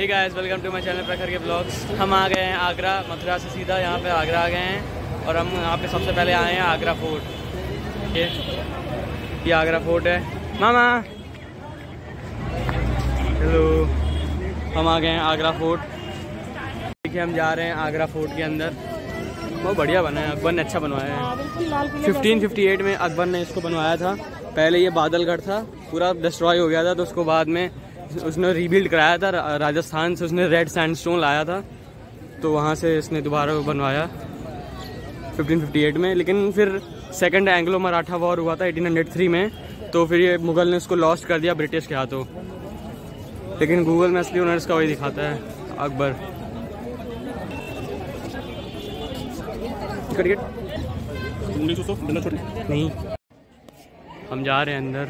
ठीक है welcome to my channel प्रखर के ब्लॉग्स हम आ गए हैं आगरा, मथुरा से सीधा यहाँ पे आगरा आ गए हैं और हम यहाँ पे सबसे पहले आए हैं आगरा फोर्ट। ये ये आगरा फोर्ट है। मामा! हेलो हम आ गए हैं आगरा फोर्ट। देखिए, हम जा रहे हैं आगरा फोर्ट के अंदर। बहुत बढ़िया बना है, अकबर ने अच्छा बनवाया है। फिफ्टीन फिफ्टी एट में अकबर ने इसको बनवाया था। पहले ये बादलगढ़ था, पूरा डिस्ट्रॉय हो गया था तो उसको बाद में उसने रीबिल्ड कराया था राजस्थान से उसने रेड सैंडस्टोन लाया था तो वहाँ से इसने दोबारा बनवाया 1558 में। लेकिन फिर सेकंड एंग्लो मराठा वॉर हुआ था 1803 में तो फिर ये मुगल ने उसको लॉस्ट कर दिया ब्रिटिश के हाथों। लेकिन गूगल में असली ओनर्स का वही दिखाता है अकबर। नहीं। हम जा रहे हैं अंदर।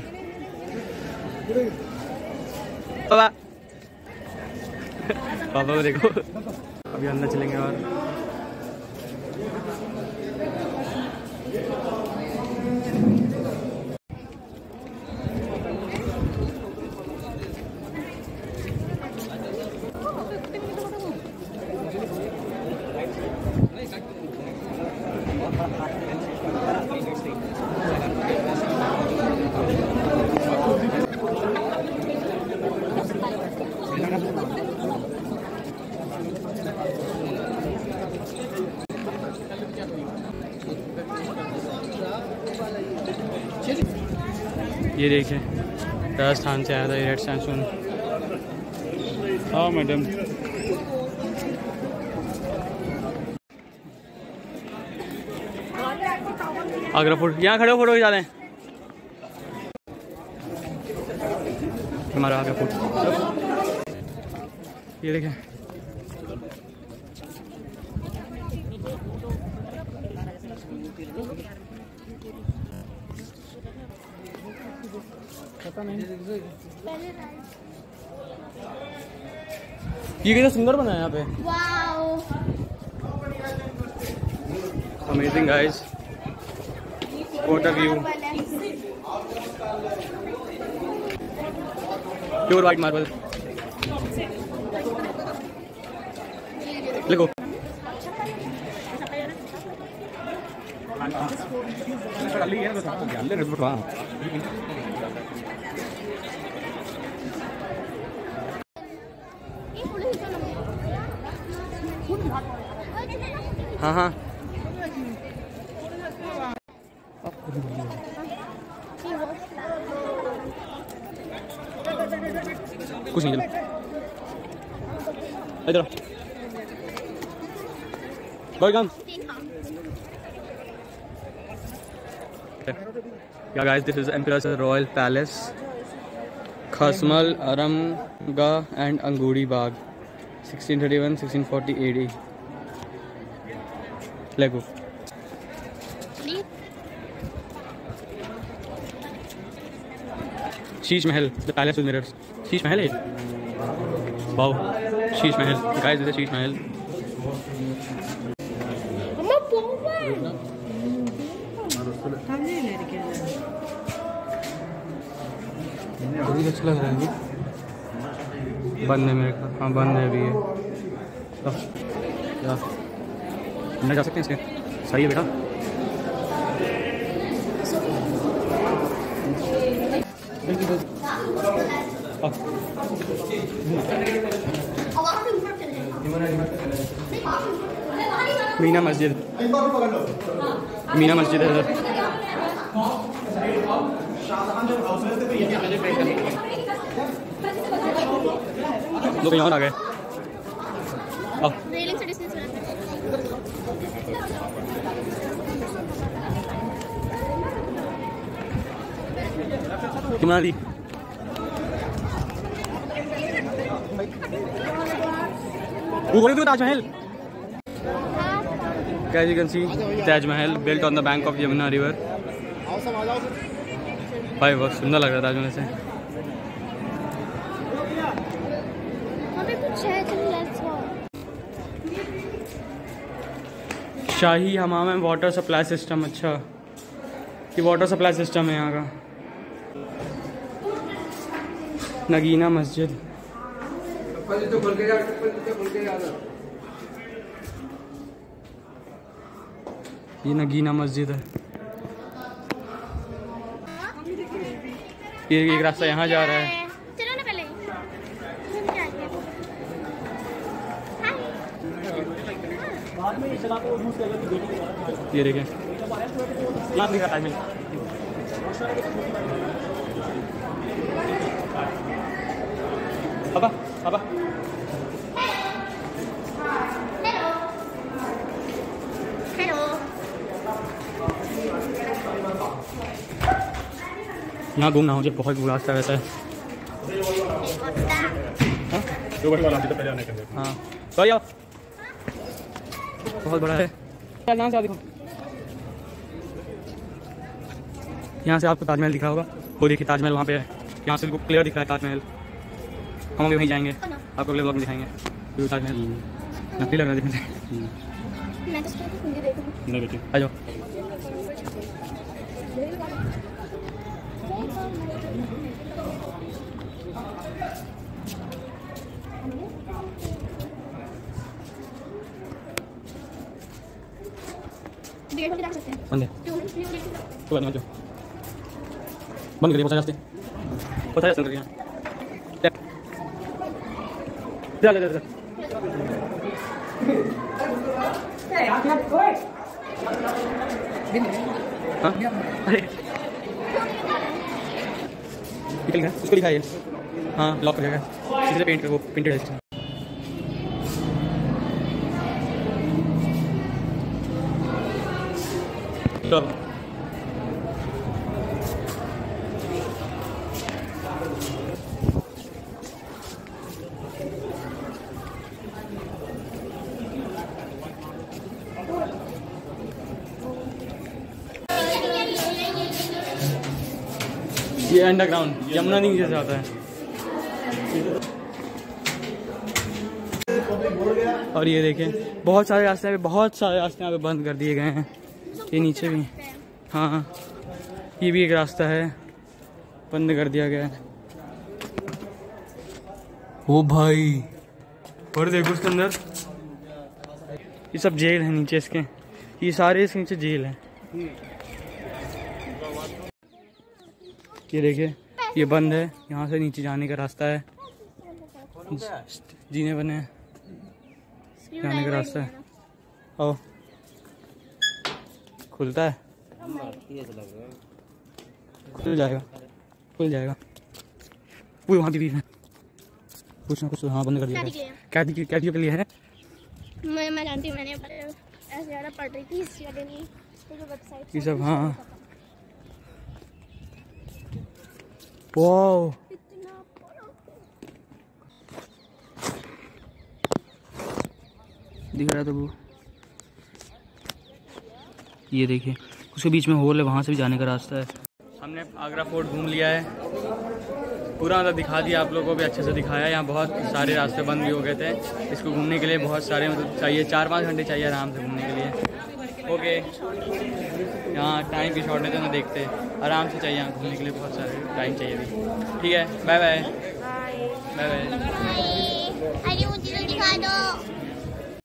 पापा। पापा को देखो। अभी अंदर चलेंगे और ये देखिए, राजस्थान से आया था, ये रेड सैंडस्टोन हाँ मैडम आगरा फ़ोटो यहाँ खड़े हो, फ़ोटो खिंचा लें हमारा आगरा फ़ोटो ये देखें पता नहीं ये कितना सुंदर बना है यहाँ पे। Amazing guys view pure white marble लिखो हाँ। हाँ हाँ। कुछ नहीं चलो। भाई, guys. This is empire royal palace खसमल Aramgah and Angoori Bagh 1631 1640 thirty लेगो शीश महल palace of mirrors Sheesh Mahal है wow Sheesh Mahal guys is Sheesh Mahal अम्मा पोवन मारो सुन थाने ले रखे बहुत अच्छा लग रहा है बंद है मेरे का। हाँ बंद है अभी ये। तो, अंदर जा सकते हैं इसके सही है बेटा। मीना मस्जिद। मीना मस्जिद है इधर। लोग यहाँ आ गए। कितना दी तो Taj Mahal? you can see, Taj Mahal built on the bank of Yamuna भाई बहुत सुंदर लग रहा है ताजमहल से। शाही हमाम वाटर सप्लाई सिस्टम अच्छा। ये वाटर सप्लाई सिस्टम है यहाँ का। नगीना मस्जिद। ये नगीना मस्जिद है। ये एक रास्ता यहाँ जा रहा है। चलो ना पहले। घूम के आएँगे ये देखें पापा हेलो यहाँ घूमना मुझे बहुत बुरा रास्ता रहता है हाँ? हाँ। तो बहुत बड़ा है। यहाँ से से आपको ताजमहल दिख रहा होगा। वो देखिए ताजमहल वहाँ पे है। यहाँ से क्लियर दिख रहा है ताजमहल। हम अभी वहीं जाएँगे। आपको अगले ब्लॉग में दिखाएँगे। नकली लग रहा है देखने से। तो देखूँ आ जाओ। हैं। बंद है। बंद करिए पचास पचास बंद करिए चल चल चल हाँ? अरे। निकल गया, उसको दिखाइए। हाँ लॉक कर जाएगा इसी पेंट वो प्रिंटेड है। चलो। ये अंडरग्राउंड यमुना नीचे से आता है। और ये देखें, बहुत सारे रास्ते यहाँ पे बहुत सारे रास्ते यहाँ पे बंद कर दिए गए हैं। ये नीचे भी। हाँ ये भी एक रास्ता है, बंद कर दिया गया है। ओ भाई, और देखो उसके अंदर। ये सब जेल है नीचे इसके। ये सारे इसके नीचे जेल है। ये देखिए ये बंद है। यहाँ से नीचे जाने का रास्ता है। जीने बने हैं। जाने का रास्ता है। ओ खुलता है। खुल जाएगा। खुल जाएगा। वो वहाँ भी है। कुछ ना कुछ तो हाँ बंद कर दिया शादी के लिए। कैदी के लिए है। मैं मैं जानती हूँ मैंने ऐसे ज़्यादा पढ़ रही थी इस ये सब हाँ। वाओ दिख रहा था वो ये देखिए, उसके बीच में होल है, वहाँ से भी जाने का रास्ता है। हमने आगरा फोर्ट घूम लिया है। पूरा मतलब दिखा दिया आप लोगों को भी, अच्छे से दिखाया। यहाँ बहुत सारे रास्ते बंद भी हो गए थे। इसको घूमने के लिए बहुत सारे मतलब चाहिए चार पाँच घंटे चाहिए आराम से घूमने के लिए। ओके। यहाँ टाइम की शॉर्टेज है ना देखते आराम से चाहिए यहाँ घूमने के लिए बहुत सारे टाइम चाहिए अभी। ठीक है बाय बाय बाय बाय अरे मुझे तो दिखा दो।